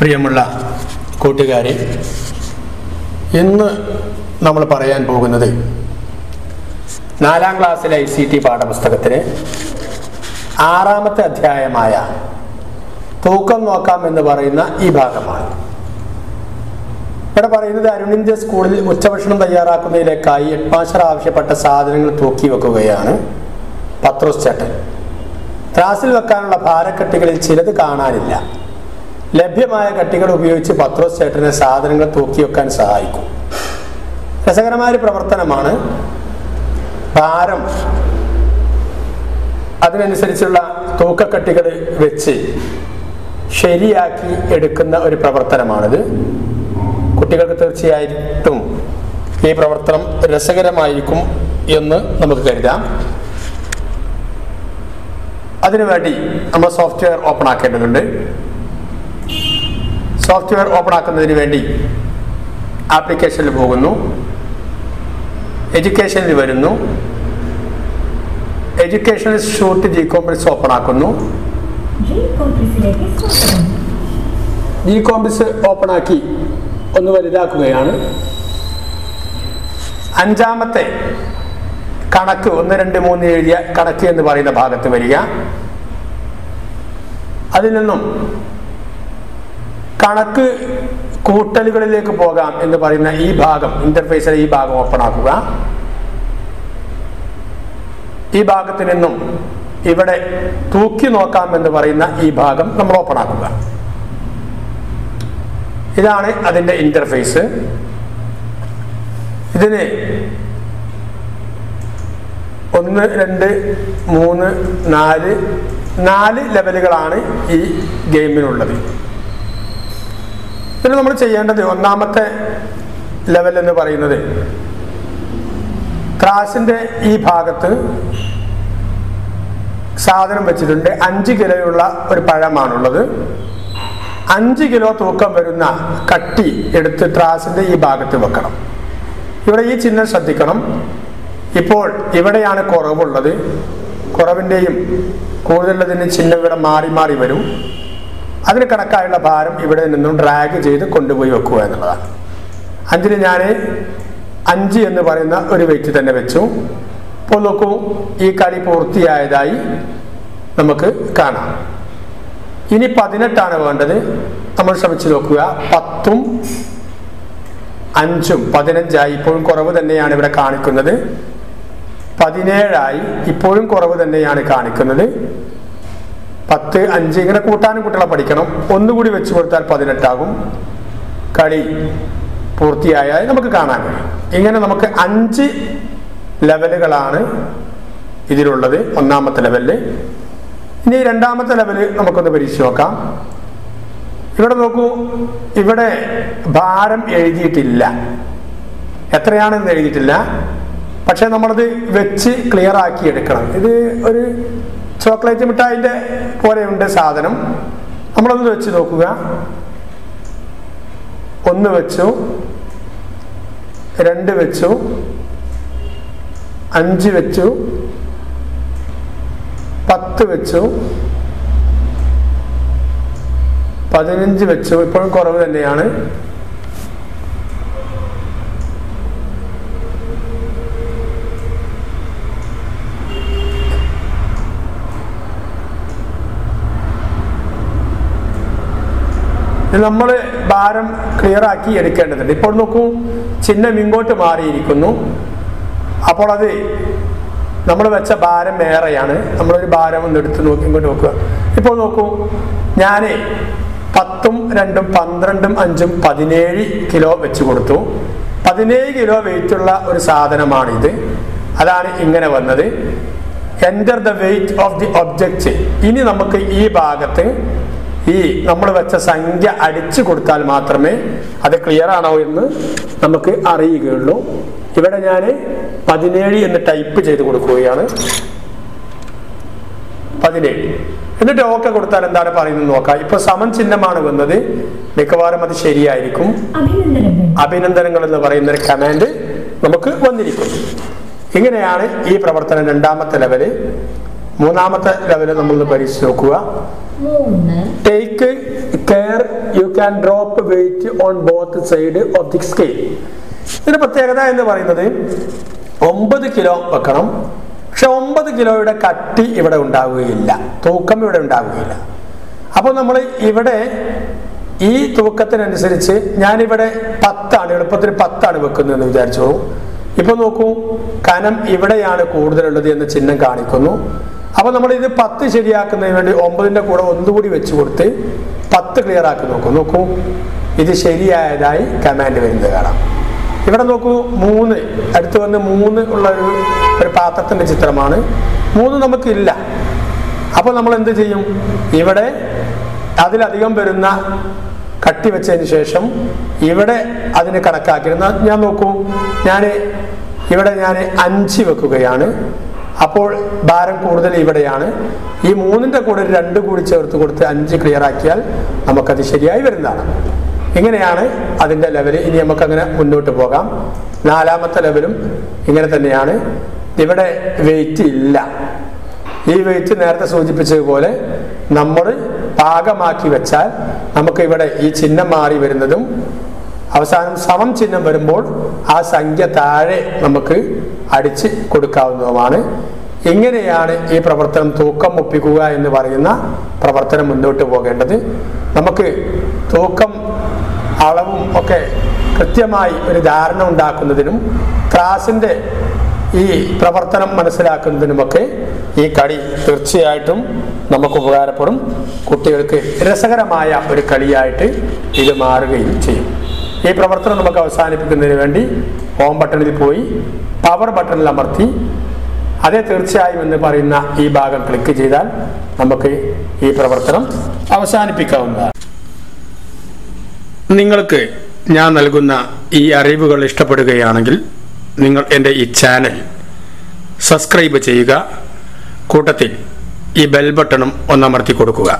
പ്രിയമുള്ള കൂട്ടുകാരെ ഇന്ന് നമ്മൾ പറയാൻ പോകുന്നത് നാലാം ക്ലാസ്സിലെ ഐ സി ടി പാഠപുസ്തകത്തിന് ആറാമത്തെ അധ്യായമായ തൂക്കം നോക്കാം എന്ന് പറയുന്ന ഈ ഭാഗമാണ്. ഇവിടെ പറയുന്നത് അരുണിന്റെ സ്കൂളിൽ ഉച്ചഭക്ഷണം തയ്യാറാക്കുന്നതിലേക്കായി ഹെഡ്മാസ്റ്റർ ആവശ്യപ്പെട്ട സാധനങ്ങൾ തൂക്കി വെക്കുകയാണ് പത്രോസ് ചേട്ടൻ. ത്രാസിൽ വെക്കാനുള്ള ഭാരക്കട്ടികളിൽ ചിലത് കാണാനില്ല. ലഭ്യമായ കട്ടികൾ ഉപയോഗിച്ച് പത്രോസ് ചേട്ടനെ സാധനങ്ങൾ തൂക്കി വെക്കാൻ സഹായിക്കും. രസകരമായ ഒരു പ്രവർത്തനമാണ് ഭാരം. അതിനനുസരിച്ചുള്ള തൂക്കക്കട്ടികൾ വെച്ച് ശരിയാക്കി എടുക്കുന്ന ഒരു പ്രവർത്തനമാണിത്. കുട്ടികൾക്ക് തീർച്ചയായിട്ടും ഈ പ്രവർത്തനം രസകരമായിരിക്കും എന്ന് നമുക്ക് കരുതാം. അതിനുവേണ്ടി നമ്മൾ സോഫ്റ്റ്വെയർ ഓപ്പൺ ആക്കേണ്ടതുണ്ട്. സോഫ്റ്റ്വെയർ ഓപ്പൺ ആക്കുന്നതിന് വേണ്ടി ആപ്ലിക്കേഷനിൽ പോകുന്നു. എഡ്യൂക്കേഷനിൽ വരുന്നു. എഡ്യൂക്കേഷനിൽ ഷൂട്ട് ജി കോംപ്ലക്സ് ഓപ്പൺ ആക്കുന്നു. ജി കോംപ്ലക്സ് ഓപ്പൺ ആക്കി ഒന്ന് വലുതാക്കുകയാണ്. അഞ്ചാമത്തെ കണക്ക് ഒന്ന് രണ്ട് മൂന്ന് എഴുതിയ കണക്ക് എന്ന് പറയുന്ന ഭാഗത്ത് വരിക. അതിൽ നിന്നും കണക്ക് കൂട്ടലുകളിലേക്ക് പോകാം എന്ന് പറയുന്ന ഈ ഭാഗം ഇന്റർഫേസിലെ ഈ ഭാഗം ഓപ്പൺ ആക്കുക. ഈ ഭാഗത്ത് നിന്നും ഇവിടെ തൂക്കി നോക്കാം എന്ന് പറയുന്ന ഈ ഭാഗം നമ്മൾ ഓപ്പൺ ആക്കുക. ഇതാണ് അതിന്റെ ഇന്റർഫേസ് ഇതിന് ഒന്ന് രണ്ട് മൂന്ന് നാല് നാല് ലെവലുകളാണ് ഈ ഗെയിമിനുള്ളത് പിന്നെ നമ്മൾ ചെയ്യേണ്ടത് ഒന്നാമത്തെ ലെവൽ എന്ന് പറയുന്നത് ക്രാസിന്റെ ഈ ഭാഗത്ത് സാധനം വെച്ചിട്ടുണ്ട്. അഞ്ച് കിലോയുള്ള ഒരു പഴമാണുള്ളത്. അഞ്ച് കിലോ തൂക്കം വരുന്ന കട്ടി എടുത്ത് ത്രാസിന്റെ ഈ ഭാഗത്ത് വെക്കണം. ഇവിടെ ഈ ചിഹ്നം ശ്രദ്ധിക്കണം. ഇപ്പോൾ ഇവിടെയാണ് കുറവുള്ളത്. കുറവിന്റെയും കൂടുതലുള്ളതിന് ചിഹ്നം ഇവിടെ മാറി മാറി വരും. അതിന് കണക്കായുള്ള ഭാരം ഇവിടെ നിന്നും ഡ്രാഗ് ചെയ്ത് കൊണ്ടുപോയി വെക്കുക എന്നുള്ളതാണ്. അഞ്ചിന് ഞാൻ അഞ്ച് എന്ന് പറയുന്ന ഒരു വെയിറ്റ് തന്നെ വെച്ചു. ഇപ്പോൾ നോക്കൂ ഈ കളി പൂർത്തിയായതായി നമുക്ക് കാണാം. ഇനി പതിനെട്ടാണ് വേണ്ടത്. നമ്മൾ ശ്രമിച്ചു നോക്കുക. പത്തും അഞ്ചും പതിനഞ്ചായി ഇപ്പോഴും കുറവ് തന്നെയാണ് ഇവിടെ കാണിക്കുന്നത്. പതിനേഴായി ഇപ്പോഴും കുറവ് തന്നെയാണ് കാണിക്കുന്നത്. പത്ത് അഞ്ച് ഇങ്ങനെ കൂട്ടാനും കുട്ടികളെ പഠിക്കണം. ഒന്നുകൂടി വെച്ച് കൊടുത്താൽ പതിനെട്ടാകും. കളി പൂർത്തിയായാൽ നമുക്ക് കാണാൻ കഴിയും. ഇങ്ങനെ നമുക്ക് അഞ്ച് ലെവലുകളാണ് ഇതിലുള്ളത് ഒന്നാമത്തെ ലെവലിൽ. ഇനി രണ്ടാമത്തെ ലെവൽ നമുക്കൊന്ന് പരീക്ഷിച്ച് നോക്കാം. ഇവിടെ നോക്കൂ ഇവിടെ ഭാരം എഴുതിയിട്ടില്ല. എത്രയാണെന്ന് എഴുതിയിട്ടില്ല. പക്ഷെ നമ്മളത് വെച്ച് ക്ലിയർ ആക്കി എടുക്കണം. ഇത് ഒരു ചോക്ലേറ്റ് മിഠായിന്റെ പോലെയുണ്ട് സാധനം. നമ്മളൊന്ന് വെച്ച് നോക്കുക. ഒന്ന് വെച്ചു. രണ്ട് വെച്ചു. അഞ്ച് വെച്ചു. പത്ത് വെച്ചു. പതിനഞ്ച് വെച്ചു. ഇപ്പോഴും കുറവ് തന്നെയാണ്. നമ്മൾ ഭാരം ക്ലിയർ ആക്കി എടുക്കേണ്ടതുണ്ട്. ഇപ്പോൾ നോക്കൂ ചിഹ്നം ഇങ്ങോട്ട് മാറിയിരിക്കുന്നു. അപ്പോൾ അത് നമ്മൾ വെച്ച ഭാരം ഏറെയാണ് നമ്മളൊരു ഭാരം ഒന്ന് എടുത്ത് നോക്കി ഇങ്ങോട്ട് നോക്കുക. ഇപ്പോൾ നോക്കൂ ഞാൻ പത്തും രണ്ടും പന്ത്രണ്ടും അഞ്ചും പതിനേഴ് കിലോ വെച്ച് കൊടുത്തു. പതിനേഴ് കിലോ വെയിറ്റുള്ള ഒരു സാധനമാണിത്. അതാണ് ഇങ്ങനെ വന്നത്. Enter the weight of the object ഇനി നമുക്ക് ഈ ഭാഗത്ത് ഈ നമ്മൾ വെച്ച സംഖ്യ അടിച്ചു കൊടുത്താൽ മാത്രമേ അത് ക്ലിയർ ആണോ എന്ന് നമുക്ക് അറിയുകയുള്ളൂ. ഇവിടെ ഞാൻ പതിനേഴ് എന്ന് ടൈപ്പ് ചെയ്ത് കൊടുക്കുകയാണ്. പതിനേഴ്. എന്നിട്ട് ഓക്കെ കൊടുത്താൽ എന്താണ് പറയുന്നത് നോക്കാം. ഇപ്പൊ സമൻ ചിഹ്നമാണ് വന്നത്. മിക്കവാറും അത് ശരിയായിരിക്കും. അഭിനന്ദനങ്ങൾ. എന്ന് പറയുന്ന ഒരു കമാൻഡ് നമുക്ക് വന്നിരിക്കും. ഇങ്ങനെയാണ് ഈ പ്രവർത്തനം രണ്ടാമത്തെ ലെവൽ മൂന്നാമത്തെ ലെവൽ നമ്മൾ പരിശോധിച്ച് നോക്കുക take care you can drop weight on both side of the scale ഇതിന് പ്രത്യേകത എന്ന് പറയുന്നത് ഒമ്പത് കിലോ വെക്കണം. പക്ഷെ ഒമ്പത് കിലോയുടെ കട്ടി ഇവിടെ ഉണ്ടാവുകയില്ല. തൂക്കം ഇവിടെ ഉണ്ടാവുകയില്ല. അപ്പോൾ നമ്മൾ ഇവിടെ ഈ തൂക്കത്തിനനുസരിച്ച് ഞാനിവിടെ പത്താണ് എളുപ്പത്തിൽ പത്താണ് വെക്കുന്നതെന്ന് വിചാരിച്ചോളൂ. ഇപ്പൊ നോക്കൂ കനം ഇവിടെയാണ് കൂടുതലുള്ളത് എന്ന് ചിഹ്നം കാണിക്കുന്നു. അപ്പൊ നമ്മൾ ഇത് പത്ത് ശരിയാക്കുന്നതിന് വേണ്ടി ഒമ്പതിന്റെ കൂടെ ഒന്നുകൂടി വെച്ച് കൊടുത്ത് പത്ത് ക്ലിയർ ആക്കി നോക്കൂ. നോക്കൂ. ഇത് ശരിയായതായി കമാൻഡ് വരുന്നത് കാണാം. ഇവിടെ നോക്കൂ മൂന്ന്. അടുത്ത് വന്ന് മൂന്ന് ഉള്ള ഒരു ഒരു പാത്രത്തിന്റെ ചിത്രമാണ്. മൂന്ന് നമുക്കില്ല. അപ്പോൾ നമ്മൾ എന്ത് ചെയ്യും? ഇവിടെ അതിലധികം വരുന്ന കട്ടി വെച്ചതിന് ശേഷം ഇവിടെ അതിന് കണക്കാക്കി. ഞാൻ നോക്കൂ. ഞാൻ ഇവിടെ ഞാൻ അഞ്ച് വെക്കുകയാണ്. അപ്പോൾ ഭാരം കൂടുതൽ ഇവിടെയാണ്. ഈ മൂന്നിന്റെ കൂടെ രണ്ട് കൂടി ചേർത്ത് കൊടുത്ത് അഞ്ച് ക്ലിയർ ആക്കിയാൽ നമുക്കത് ശരിയായി വരുന്നതാണ്. ഇങ്ങനെയാണ് അതിന്റെ ലെവൽ ഇനി നമുക്ക് അങ്ങനെ മുന്നോട്ട് പോകാം. നാലാമത്തെ ലെവലും ഇങ്ങനെ തന്നെയാണ്. ഇവിടെ വെയിറ്റ് ഇല്ല. ഈ വെയിറ്റ് നേരത്തെ സൂചിപ്പിച്ചതുപോലെ നമ്മൾ പാകമാക്കി വെച്ചാൽ നമുക്ക് ഇവിടെ ഈ ചിഹ്നം മാറി വരുന്നതും അവസാനം സമം ചിഹ്നം വരുമ്പോൾ ആ സംഖ്യ താഴെ നമുക്ക് അടിച്ച് കൊടുക്കാവുന്നതുമാണ്. എങ്ങനെയാണ് ഈ പ്രവർത്തനം തൂക്കം ഒപ്പിക്കുക എന്ന് പറയുന്ന പ്രവർത്തനം മുന്നോട്ട് പോകേണ്ടത്? നമുക്ക് തൂക്കം അളവും ഒക്കെ കൃത്യമായി ഒരു ധാരണ ഉണ്ടാക്കുന്നതിനും ക്ലാസിന്റെ ഈ പ്രവർത്തനം മനസ്സിലാക്കുന്നതിനുമൊക്കെ ഈ കളി തീർച്ചയായിട്ടും നമുക്ക് ഉപകാരപ്പെടും. കുട്ടികൾക്ക് രസകരമായ ഒരു കളിയായിട്ട് ഇത് മാറുകയും ചെയ്യും. ഈ പ്രവർത്തനം നമുക്ക് അവസാനിപ്പിക്കുന്നതിന് വേണ്ടി ഹോം ബട്ടണിൽ പോയി പവർ ബട്ടണിൽ അമർത്തി അതേ തീർച്ചയായും എന്ന് പറയുന്ന ഈ ഭാഗം ക്ലിക്ക് ചെയ്താൽ നമുക്ക് ഈ പ്രവർത്തനം അവസാനിപ്പിക്കാവുന്നതാണ്. നിങ്ങൾക്ക് ഞാൻ നൽകുന്ന ഈ അറിവുകൾ ഇഷ്ടപ്പെടുകയാണെങ്കിൽ നിങ്ങൾ എന്റെ ഈ ചാനൽ സബ്സ്ക്രൈബ് ചെയ്യുക. കൂട്ടത്തിൽ ഈ ബെൽ ബട്ടണും ഒന്നമർത്തി കൊടുക്കുക.